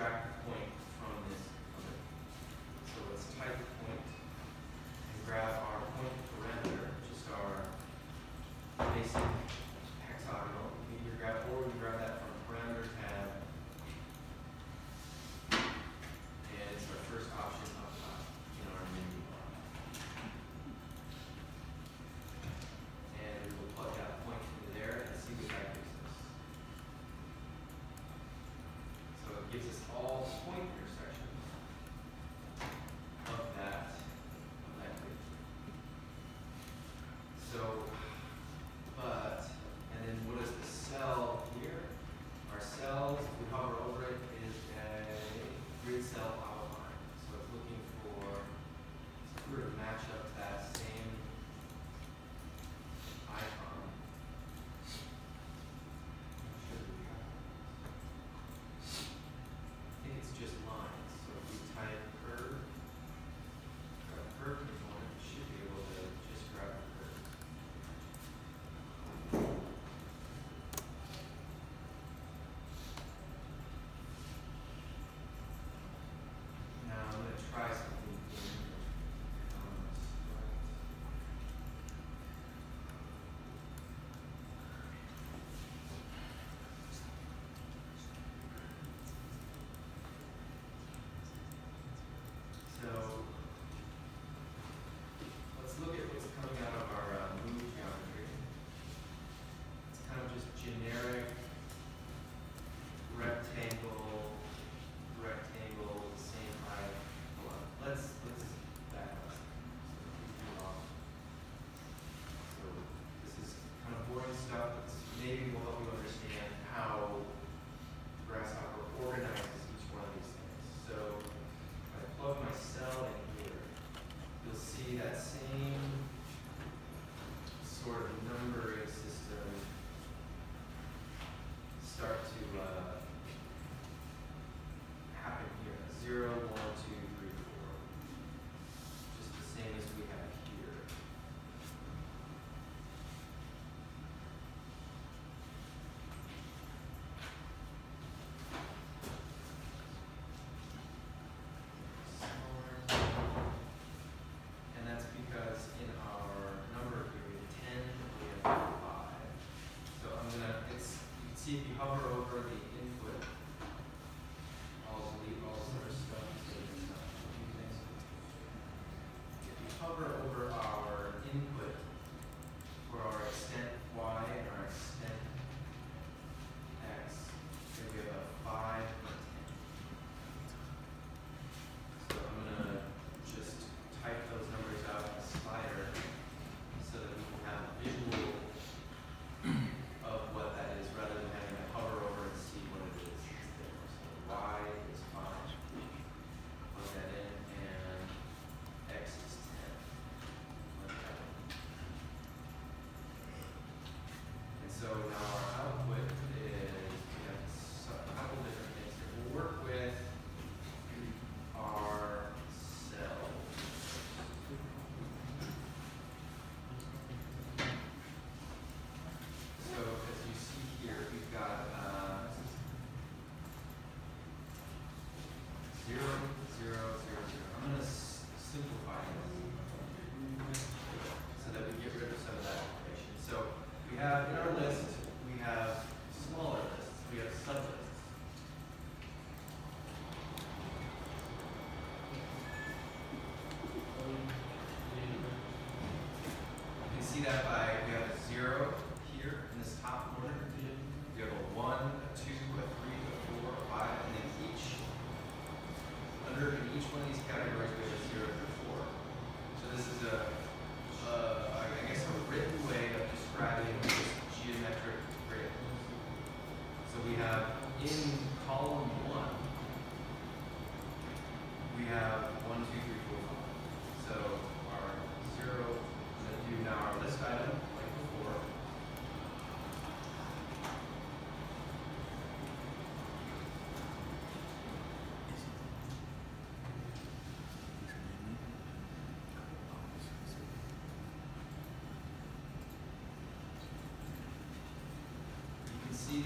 extract So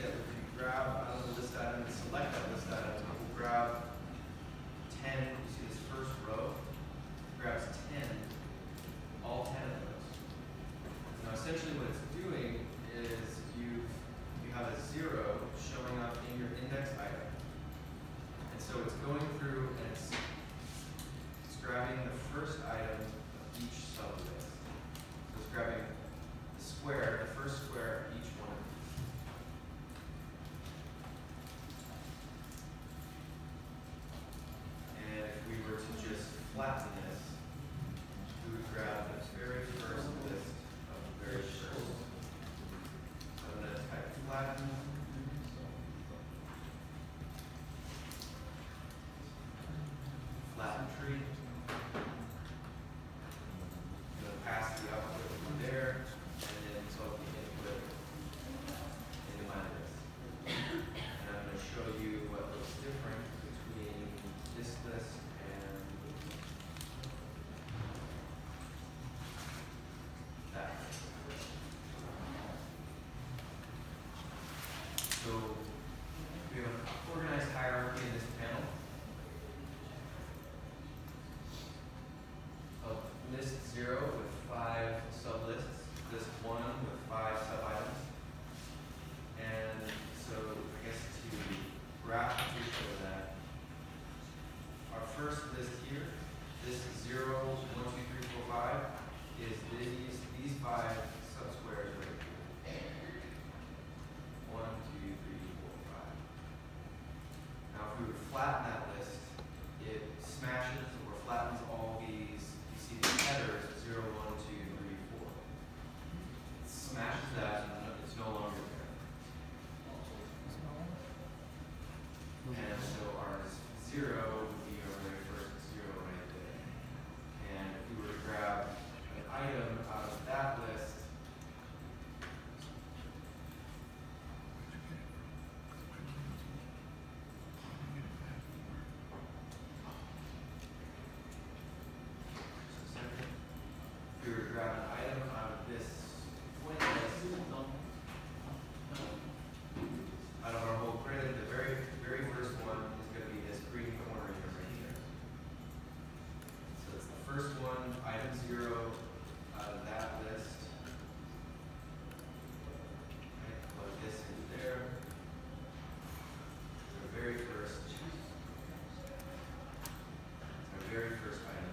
that if you grab Zero out of that list. Right, plug this in there. It's our very first. Our very first item.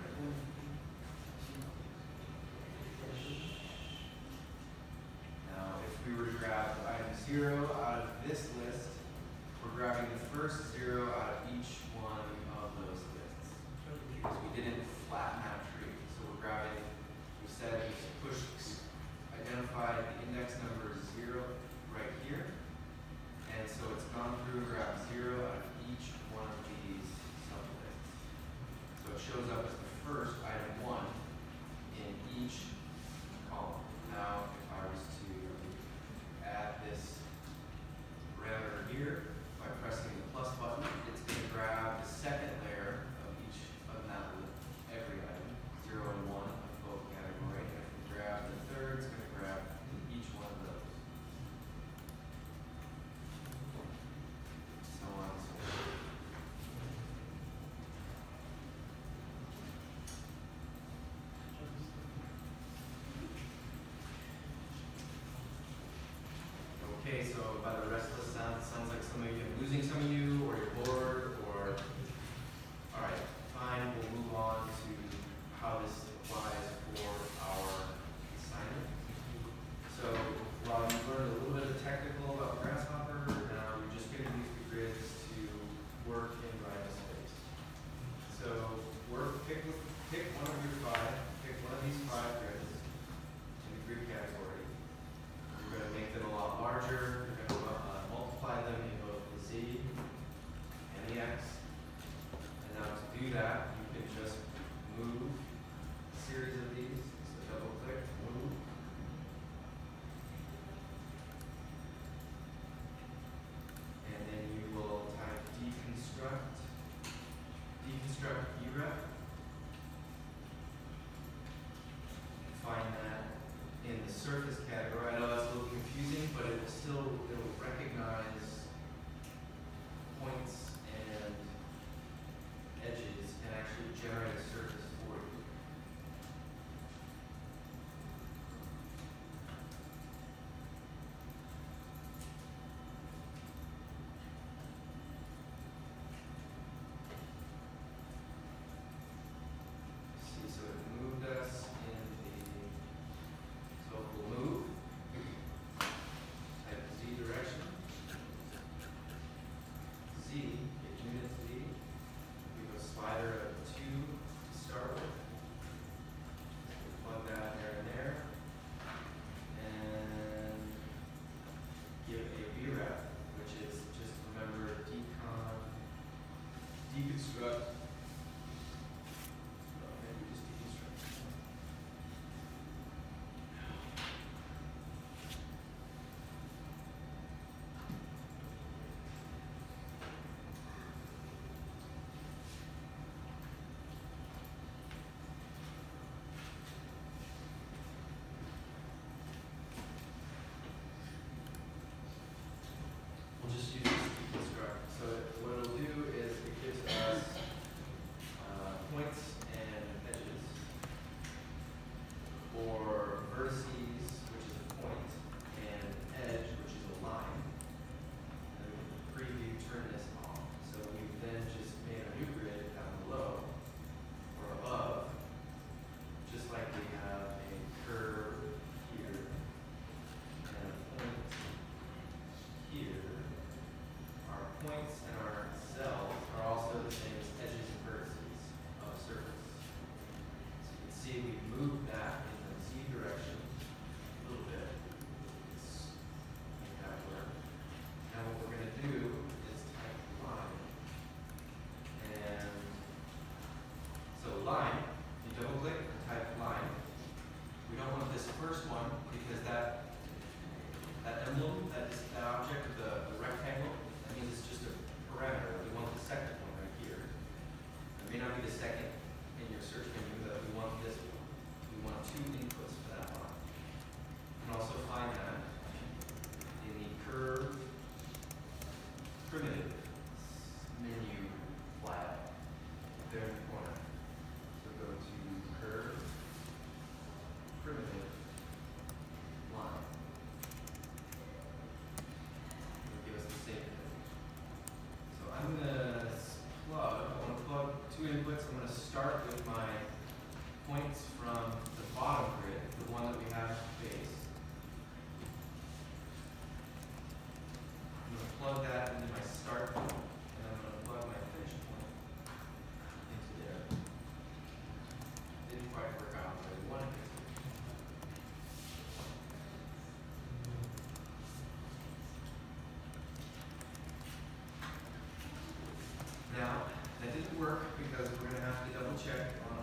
Now, if we were to grab item zero out of this list, we're grabbing the first zero out of each one of those lists because we didn't flatten out we said we push, identified the index number is zero right here. And so it's gone through graph zero out of each one of these sublists. So it shows up as the first item one in each Okay, so by the restless sound, sounds like some of you losing some of you. work because we're going to have to double check on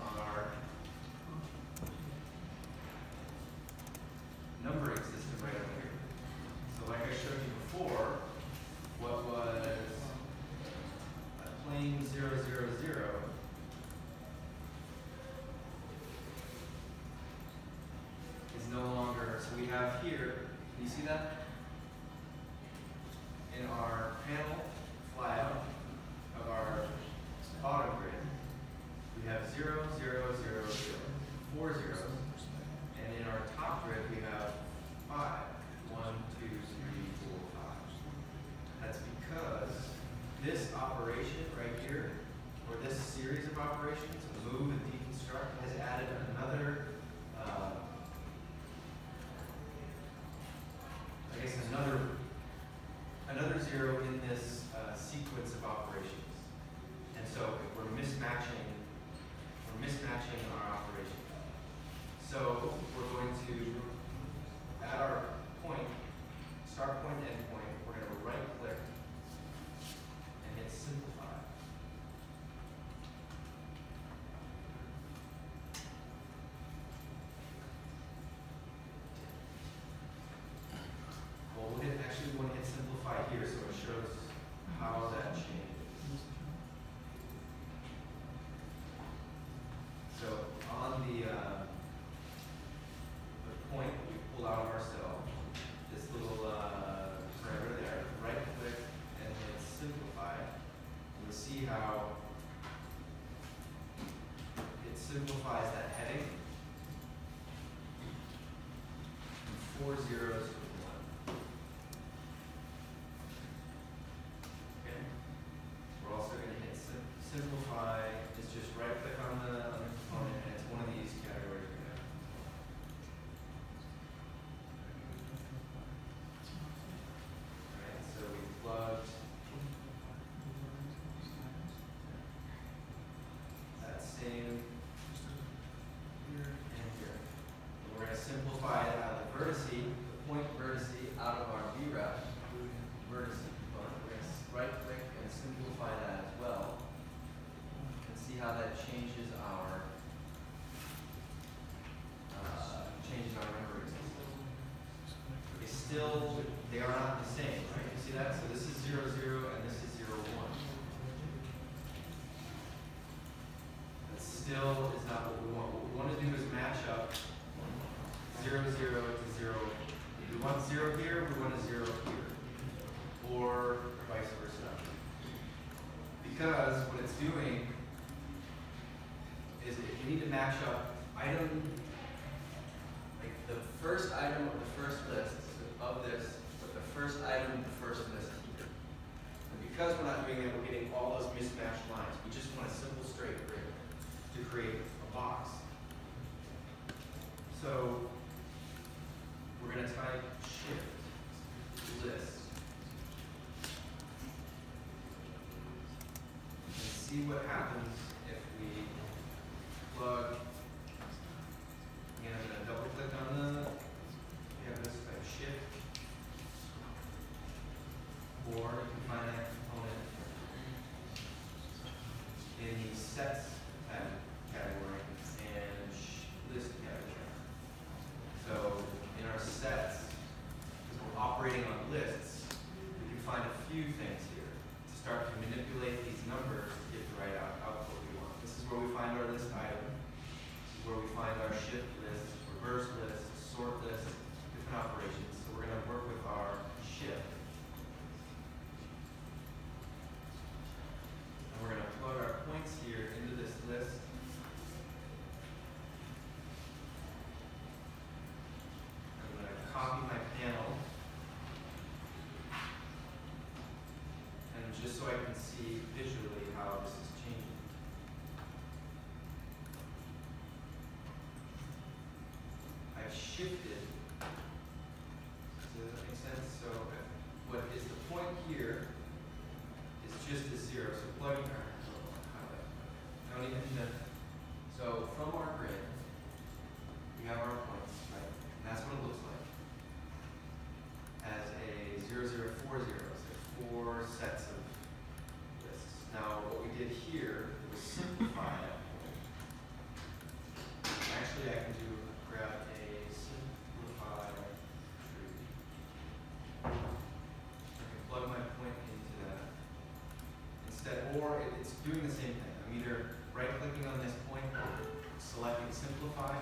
still, they are not the same, right? You see that? So this is 0, 0, and this is 0, 1. That still is not what we want. What we want to do is match up 0, 0 to 0. If we want 0 here, we want a 0 here. Or vice versa. Because what it's doing is if you need to match up item, like the first item of the first list of this but the first item, the first list here. And because we're not doing that, we're getting all those mismatched lines. We just want a simple straight grid to create a box. So we're going to type shift list. And see what happens if we plug board, se said or, it's doing the same thing. I'm either right-clicking on this point, selecting simplify,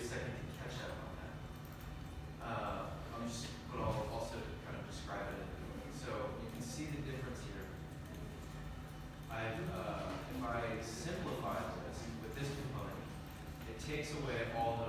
a second to catch up on that. Uh, I'm just, but I'll also kind of describe it. So you can see the difference here. I've, uh, if I simplify this with this component, it takes away all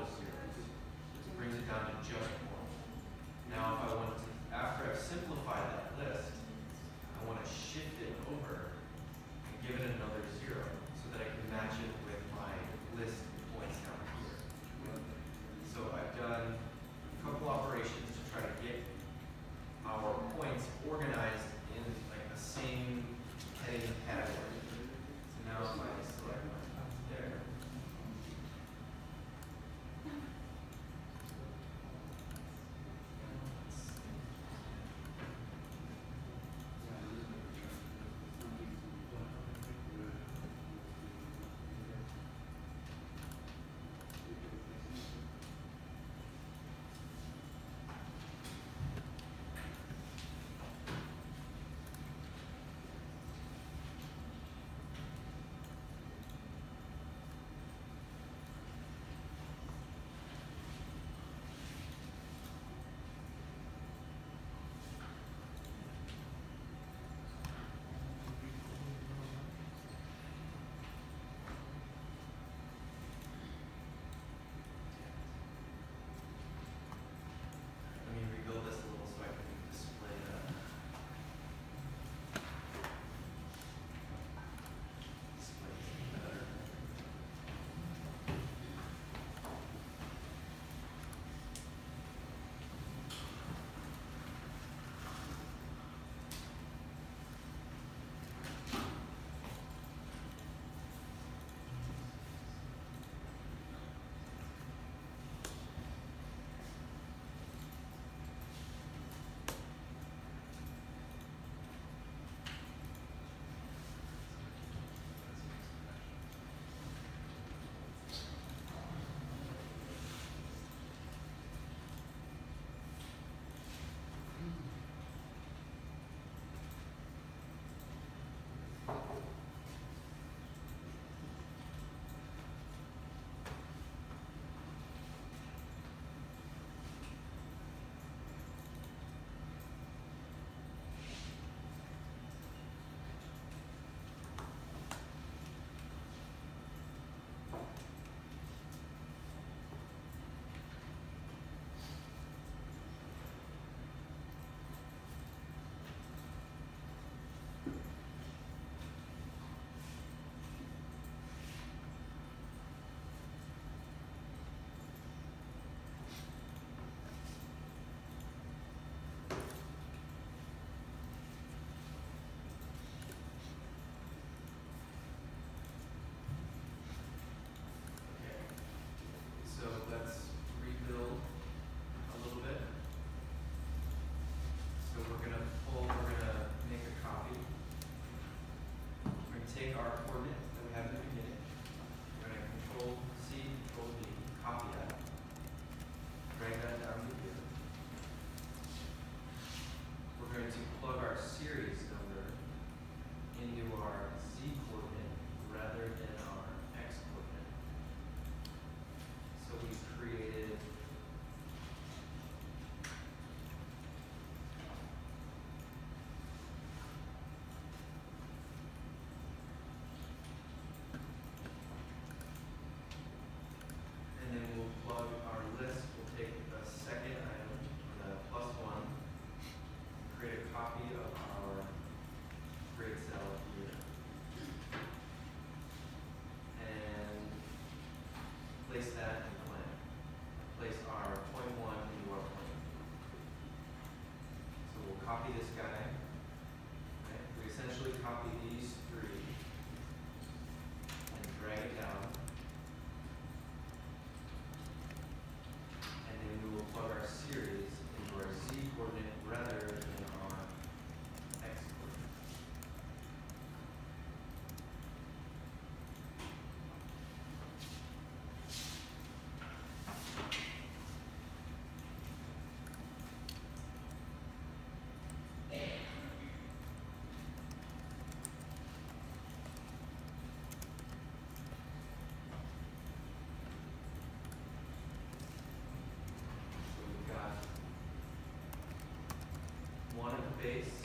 place that in plan. Place our point one into our plan. So we'll copy this guy base,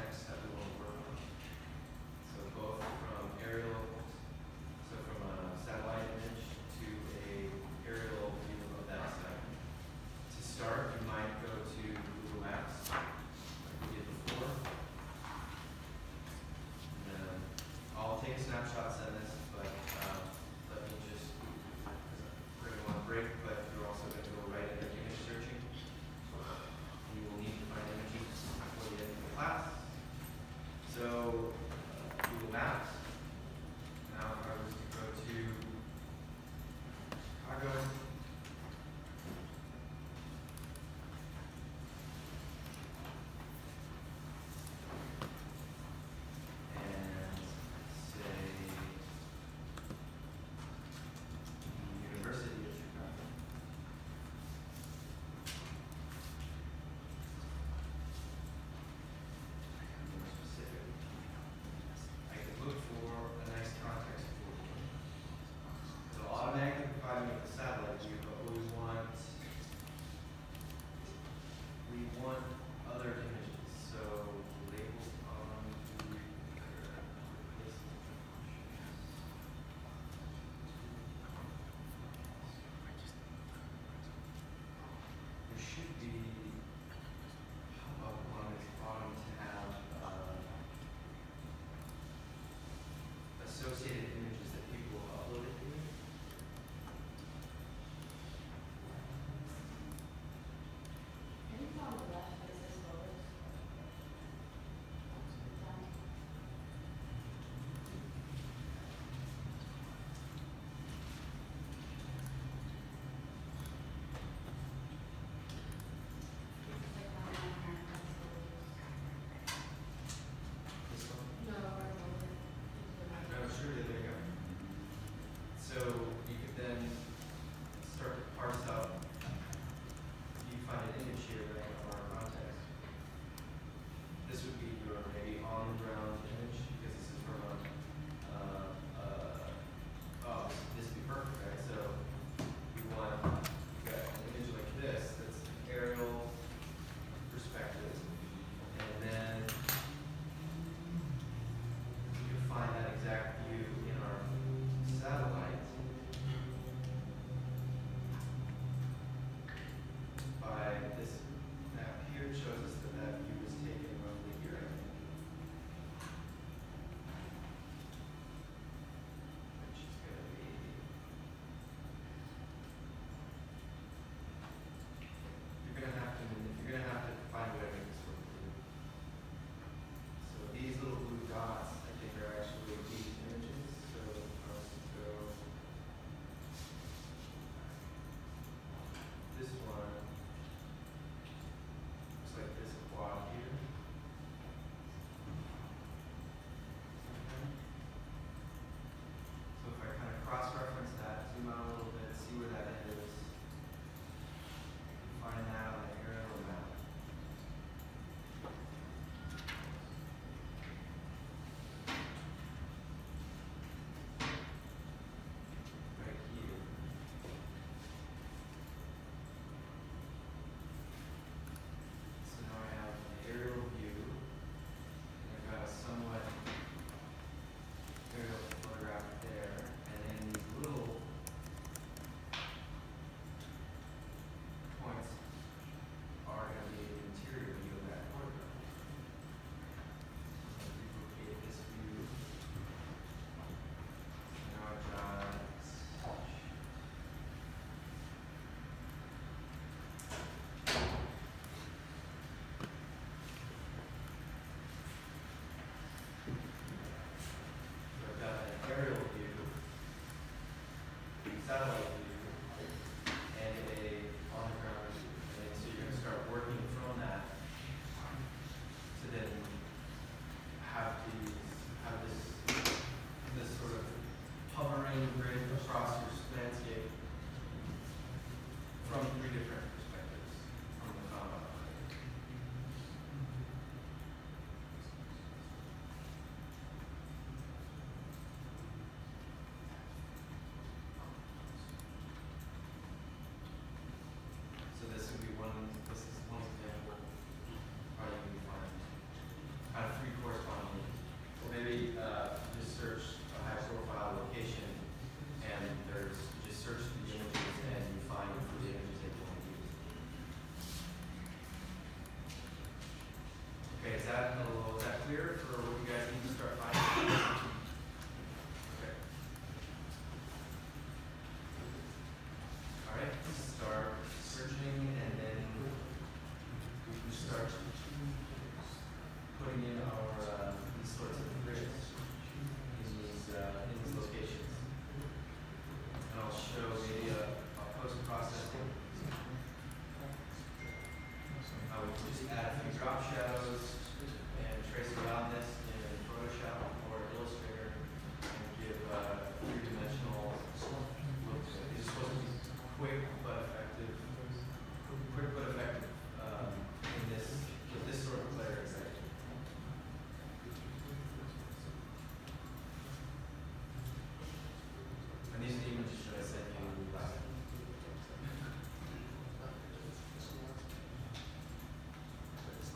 text heaven.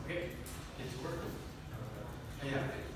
Okay, it's working. Yeah.